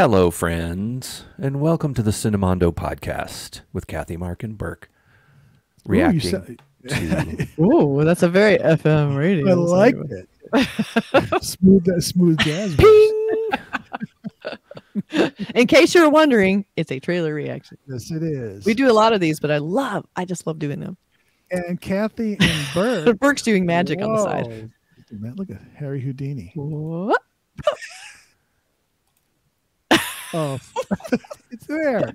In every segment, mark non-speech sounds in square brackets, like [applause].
Hello, friends, and welcome to the Cinemondo podcast with Kathy, Mark, and Burk. Ooh, you Reacting sa- to [laughs] Oh, that's a very FM radio. [laughs] I like segment. it. [laughs] smooth, smooth jazz. Ping! In case you're wondering, it's a trailer reaction. Yes, it is. We do a lot of these, but I love, I just love doing them. And Kathy and Burk. But Burk's doing magic on the side. Man, look at Harry Houdini. What? Oh, [laughs] it's there.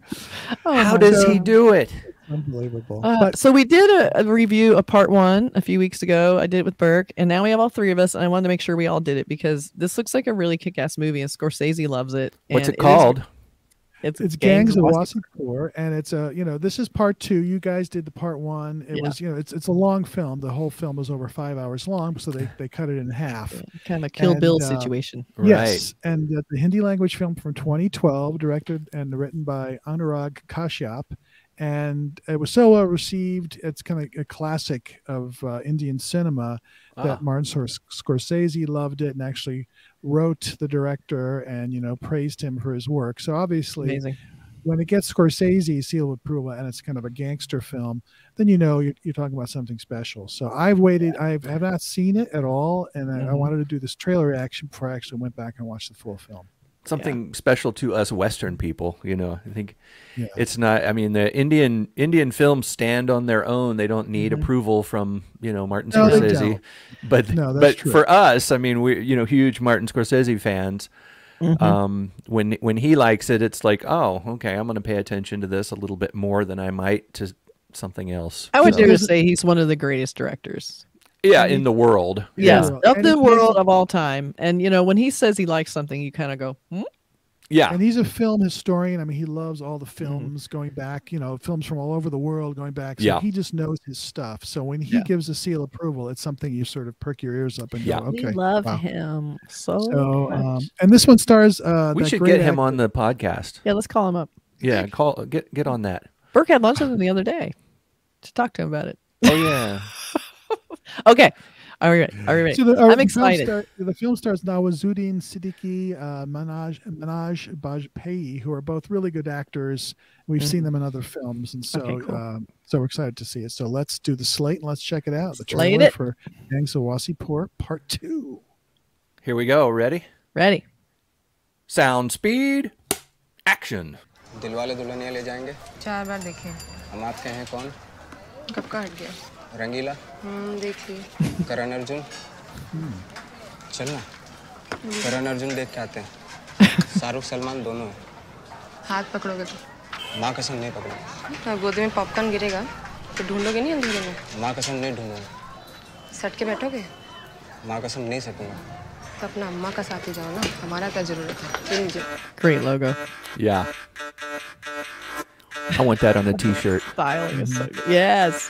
Oh How my does he do it? Unbelievable. Uh, but so we did a, a review of part one a few weeks ago. I did it with Burk, and now we have all three of us. And I wanted to make sure we all did it because this looks like a really kick-ass movie, and Scorsese loves it. What's and it is- called? It's, it's Gangs of Wassey- Wasseypur, and it's a you know this is part two. You guys did the part one. It Yeah. was you know it's it's a long film. The whole film was over five hours long, so they they cut it in half. Kind of Kill And, Bill uh, situation. Yes, and uh, the Hindi language film from 2012, directed and written by Anurag Kashyap, and it was so well received. It's kind of a classic of uh, Indian cinema Ah, that Martin Scorsese loved it and actually wrote the director and you know praised him for his work. So obviously, Amazing. when it gets Scorsese seal of approval and it's kind of a gangster film, then you know you're, you're talking about something special. So I've waited. I have not seen it at all, and I, I wanted to do this trailer reaction before I actually went back and watched the full film. Something special to us Western people. You know, I think Yeah. it's not. I mean, the Indian Indian films stand on their own. They don't need Mhm. approval from you know Martin No, they Scorsese. don't. But No, that's but true. for us, I mean, we you know huge Martin Scorsese fans. Mhm. Um, when when he likes it, it's like, oh, okay, I'm going to pay attention to this a little bit more than I might to something else. I would So- dare to say he's one of the greatest directors. Yeah, in the world. Yes, Yeah. of And the world of all time. And you know, when he says he likes something, you kind of go, hmm? Yeah, And he's a film historian. I mean, he loves all the Mm-hmm. films going back, you know, films from all over the world going back. So Yeah. he just knows his stuff. So when he Yeah. gives a seal approval, it's something you sort of perk your ears up and Yeah. go, okay. we love wow. him so. So, much. um, and this one stars. Uh, we should great get him actor- on the podcast. yeah, let's call him up. Yeah, call get get on that. Burk had lunch with him the other day to talk to him about it. Oh yeah. [laughs] [laughs] okay. are we All right. All right. So the, uh, I'm excited. Film star, the film stars Nawazuddin Siddiqui, uh, Manoj, Bajpayee, who are both really good actors. We've mm-hmm. seen them in other films. And so okay, cool. um, so we're excited to see it. So let's do the slate and let's check it out. The trailer it. for Gangs of Wasseypur Part 2. Here we go. Ready? Ready. Sound speed. Action. Dilwale Dulhania ले जाएंगे चार बार देखे हम आप हैं कौन कब का हट गया रंगीला? हम्म देख लिए करण अर्जुन? चलना करण अर्जुन देख के आते हैं। शाहरुख सलमान दोनों हैं। हाथ पकड़ोगे तो। माँ कसम नहीं पकड़ूँगा। और गोदी में पॉपकॉर्न गिरेगा तो ढूंढोगे नहीं अंधेरे में? माँ कसम नहीं ढूंढूँगा। सट के बैठोगे? माँ कसम नहीं सकूँगा तो अपना अम्मा का साथ ही जाओ ना हमारा क्या ज़रूरत है? Great logo. Yeah. I want that on a t-shirt. Styling is so good. Yes.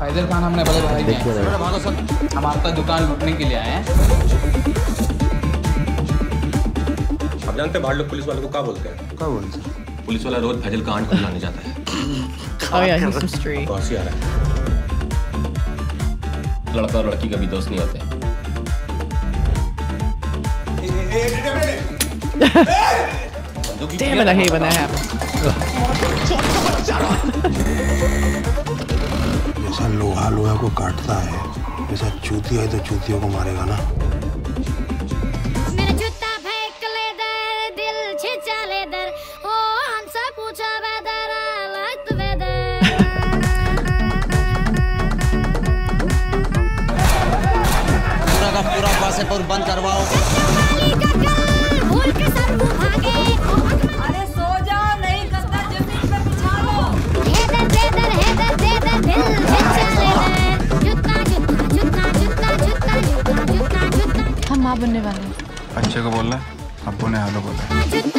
Faizal Khan हमने बड़े भाई हैं भागो सब। हम आपका दुकान लूटने के लिए आए हैं। आप जानते हैं बाहर लोग पुलिस वालों को क्या बोलते हैं? क्या बोलते हैं? पुलिस वाला रोज फैजल का आंट खुलाने जाता है। [laughs] Oh yeah, he's some street. आ रहा है। लड़का और लड़की कभी दोस्त नहीं होते। Damn it, I hate when that [laughs] happens. [laughs] जैसा लोहा लोहा को काटता है। वैसा चूतिया है तो चूतियों को मारेगा ना। मेरा जूता फेंक ले अच्छे को बोलना अबू ने hello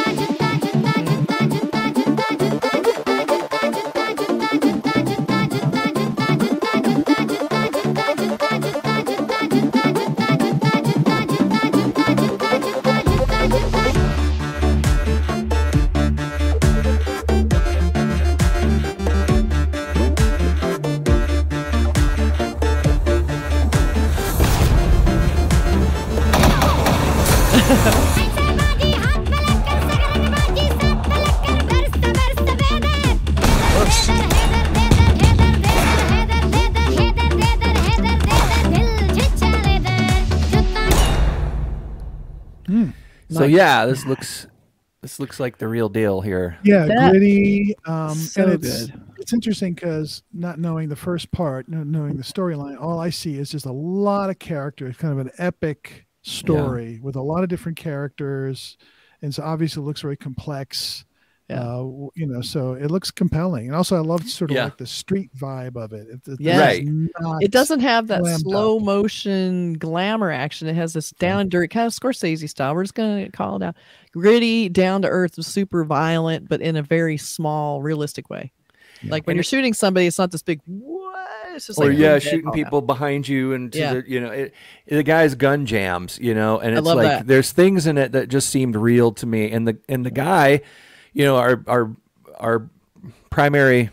So like, yeah, this looks this looks like the real deal here. Yeah, that gritty. Um, so and it's, good. It's interesting because not knowing the first part, not knowing the storyline, all I see is just a lot of characters, kind of an epic story yeah. with a lot of different characters, and so obviously it looks very complex. Yeah. Uh, you know, so it looks compelling, and also I love sort of Yeah. like the street vibe of it. It, it- Yes. Right. It doesn't have that slow up. motion glamour action. It has this down and dirty kind of Scorsese style. We're just gonna call it out. Gritty, down to earth, super violent, but in a very small, realistic way. Like when you're shooting somebody, it's not this big what? Or like yeah, shooting all that. people behind you and to Yeah. the you know it, the guy's gun jams, you know, and it's like that. there's things in it that just seemed real to me, and the and the guy, you know, our our our primary,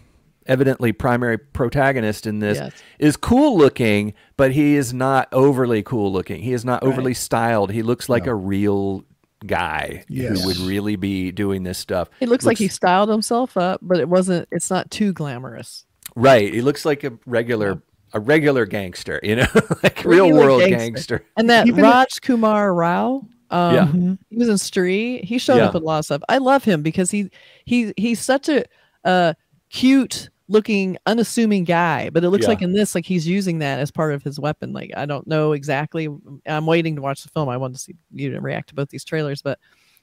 evidently primary protagonist in this Yes. is cool looking, but he is not overly cool looking. He is not overly styled. He looks like a real guy Yes. who would really be doing this stuff. It looks, like he styled himself up, but it wasn't. It's not too glamorous. right. He looks like a regular. A regular gangster, you know, [laughs] like real Regular world gangster. gangster. And that Even Raj Kumar Rao, um, Yeah. Mhm. he was in Stree. He showed Yeah. up in a lot of stuff. I love him because he he he's such a uh, cute looking, unassuming guy. But it looks Yeah. like in this, like he's using that as part of his weapon. Like I don't know exactly. I'm waiting to watch the film. I want to see you to react to both these trailers, but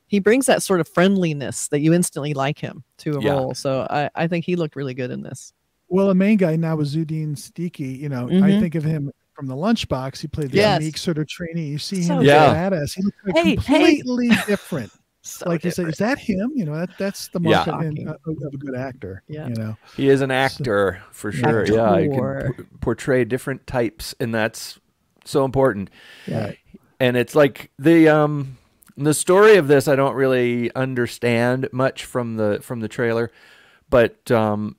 he brings that sort of friendliness that you instantly like him to a Yeah. role. So I, I think he looked really good in this. Well, the main guy Nawazuddin Siddiqui. You know, I Mhm. think of him from the lunchbox. He played the Yes. unique sort of trainee. You see So him as good. badass. He looks like Hey, hey. completely different. [laughs] So like you say, is that him? You know, that that's the Yeah. of, in, uh, of a good actor. Yeah. You know, He is an actor for sure. Yeah, he can p- portray different types, and that's so important. Yeah. And it's like the um the story of this I don't really understand much from the from the trailer, but um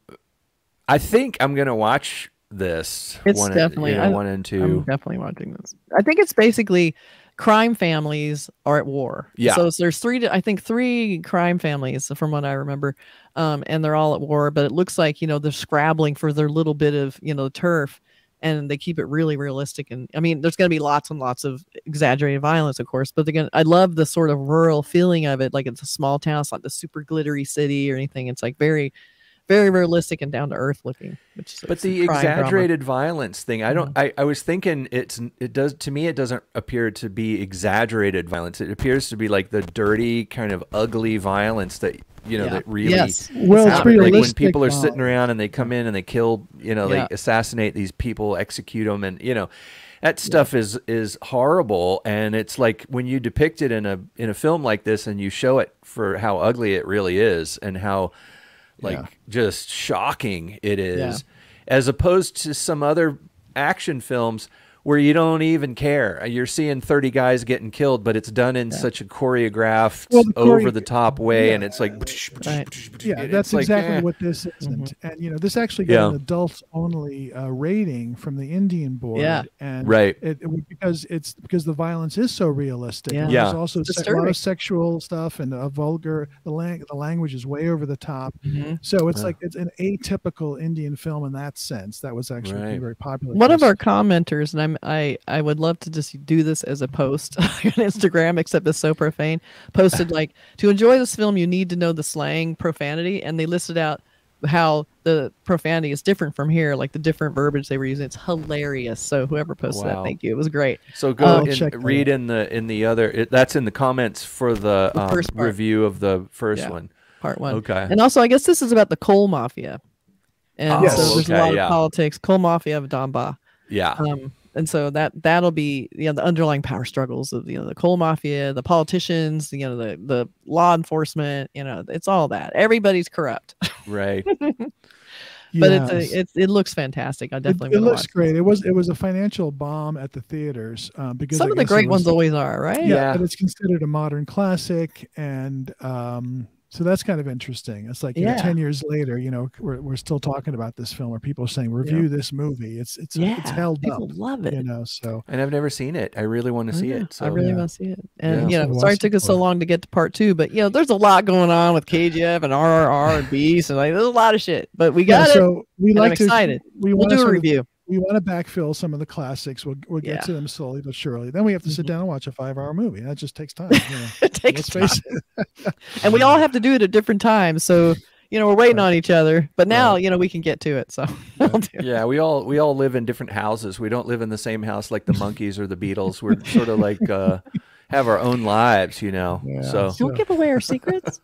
I think I'm gonna watch this. It's one, and- definitely you know, I- one and I'm two. definitely watching this. I think it's basically crime families are at war. Yeah. So it's- there's three. I think three crime families from what I remember, um, and they're all at war. But it looks like you know they're scrabbling for their little bit of you know turf, and they keep it really realistic. And I mean, there's going to be lots and lots of exaggerated violence, of course. But again, I love the sort of rural feeling of it. Like it's a small town. It's not the super glittery city or anything. It's like very. Very realistic and down to earth looking, which is But the crime drama. Exaggerated violence thing, I don't. Mm-hmm. I, I was thinking it's it does to me. It doesn't appear to be exaggerated violence. It appears to be like the dirty, kind of ugly violence that you know Yeah. that really. Yes. Well, it's happen. like when people are sitting around and they come in and they kill, you know, Yeah. they assassinate these people, execute them, and you know, that stuff is is horrible. And it's like when you depict it in a in a film like this and you show it for how ugly it really is and how like Yeah. just shocking it is, as opposed to some other action films where you don't even care. You're seeing 30 guys getting killed, but it's done in such a choreographed, Well, the choreo- over the top way, and it's like, Right. yeah, it's that's like, exactly eh. what this isn't. And you know, this actually got Yeah. an adults only uh, rating from the Indian board. Yeah. and Right. it, it because it's because the violence is so realistic. Yeah. and Yeah. There's also It's se- a lot of sexual stuff and uh, vulgar. The lang- the language is way over the top. Mhm. So it's like it's an atypical Indian film in that sense. That was actually Right. very popular. one of Yes. our commenters and i'm i i would love to just do this as a post [laughs] on instagram except it's so profane posted like to enjoy this film you need to know the slang profanity and they listed out how the profanity is different from here like the different verbiage they were using it's hilarious so whoever posted Wow. that thank you it was great So go I'll and read in the in the other. It, that's in the comments for the, The um, review of the first Yeah. one. part one Okay. and also i guess this is about the coal mafia and Oh, so there's okay, a lot yeah. of politics coal mafia of Dhanbad Yeah. um and so that that'll be you know the underlying power struggles of you know the coal mafia the politicians you know the the law enforcement you know it's all that everybody's corrupt right. [laughs] but Yes. it's a, it's it looks fantastic i It, definitely it wanna looks watch great. It was it was a financial bomb at the theaters um, because some I of the great was- ones always are right yeah, Yeah. but it's considered a modern classic and um So that's kind of interesting. It's like you know, ten years later, you know, we're, we're still talking about this film, or people are saying review this movie. It's it's uh, it's Yeah, held people up. love it. You know, so And I've never seen it. I really want oh, to I see it. So I really Yeah. want to see it. And Yeah. you know, watch sorry it it took us so long to get to part two, but you know, there's a lot going on with KGF and RRR and Beast, and like there's a lot of shit. But we yeah, got it. so we and I'm like to excited. we We'll do a sort of- review. We want to backfill some of the classics. We'll we'll get Yeah. to them slowly but surely. Then we have to sit Mhm. down and watch a five hour movie. That just takes time. You know. [laughs] it takes Let's time. it. and we all have to do it at different times. So you know, we're waiting Right. on each other. But now you know we can get to it. So [laughs] we'll. Yeah, we all we all live in different houses. We don't live in the same house like the Monkees or the Beatles. We're sort of like uh, have our own lives, you know. [laughs] Yeah. So don't give away our secrets.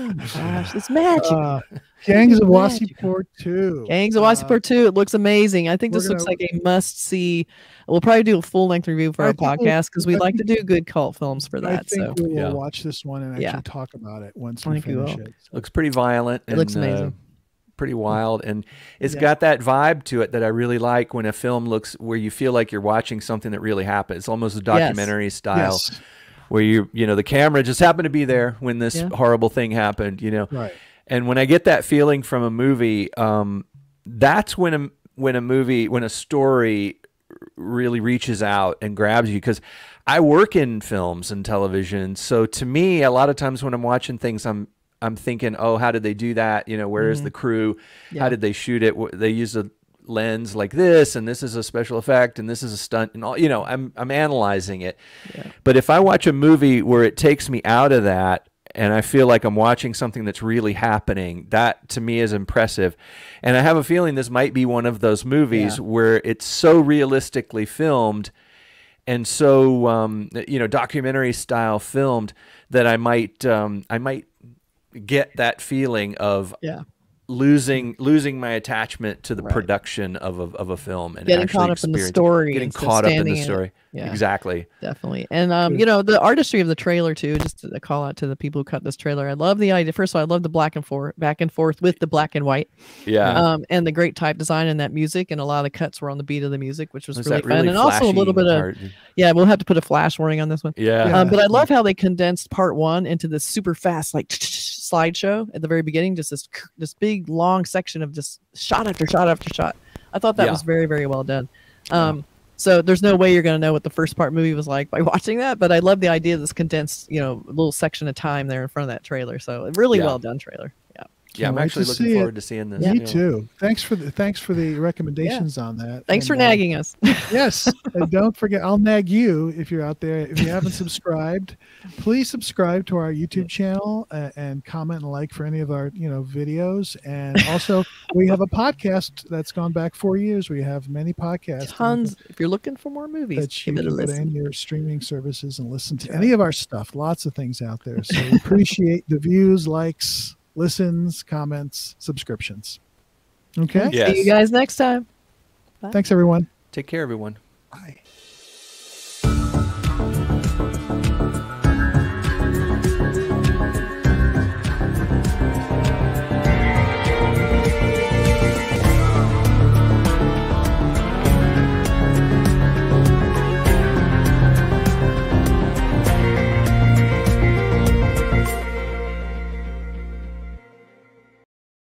Oh my [laughs] gosh, it's magic. Uh, Gangs of Magic. Wasseypur two. Gangs of Uh, Wasseypur 2. It looks amazing. I think this looks gonna- like a must see. We'll probably do a full length review for I our podcast because we I like to do good cult films for I that. think So we will Yeah. watch this one and actually Yeah. talk about it once we finish it. So- looks pretty violent. It looks and, uh, amazing. pretty wild, and it's Yeah. got that vibe to it that I really like. When a film looks where you feel like you're watching something that really happened. It's almost a documentary style. Yes. Where you you know the camera just happened to be there when this Yeah. horrible thing happened. You know, Right. And when I get that feeling from a movie, um, that's when a when a movie when a story really reaches out and grabs you because I work in films and television. So to me, a lot of times when I'm watching things, I'm I'm thinking, oh, how did they do that? You know, where is the crew? Yeah. How did they shoot it? They use a lens like this, and this is a special effect, and this is a stunt, and all. You know, I'm I'm analyzing it. But if I watch a movie where it takes me out of that and I feel like I'm watching something that's really happening, that to me is impressive. And I have a feeling this might be one of those movies Yeah. where it's so realistically filmed and so um, you know documentary style filmed that I might um, I might get that feeling of Yeah. Losing losing my attachment to the Right. production of a, of a film and Getting caught up in the story getting caught up in standing the in story Yeah. exactly definitely. And um, you know, the artistry of the trailer too, just a call out to the people who cut this trailer. I love the idea. First of all, I love the black and forth back and forth with the black and white. yeah Um, and the great type design and that music, and a lot of the cuts were on the beat of the music, which was There's really that fun. really and also a little bit of part. yeah, we'll have to put a flash warning on this one. yeah Um, but I love how they condensed part one into this super fast like slideshow at the very beginning, just this this big long section of just shot after shot after shot. I thought that Yeah. was very very well done. Um, so there's no way you're going to know what the first part movie was like by [laughs] watching that, but I love the idea of this condensed, you know, little section of time there in front of that trailer. So really Yeah. well done trailer. Yeah. yeah I'm Can't actually to looking see it. forward to seeing this Me yeah. too. Thanks for the thanks for the recommendations on that. Thanks for And, uh, nagging us. [laughs] yes, and don't forget, I'll nag you if you're out there. If you haven't subscribed, please subscribe to our YouTube channel uh, and comment and like for any of our you know videos. And also, we have a podcast that's gone back four years. We have many podcasts. Tons. If you're looking for more movies, that you give it a can put listen. in your streaming services and listen to any of our stuff. Lots of things out there. So we appreciate the views, likes, listens, comments, subscriptions. Okay. Yeah. See you guys next time. Thanks, everyone. take care everyone Bye.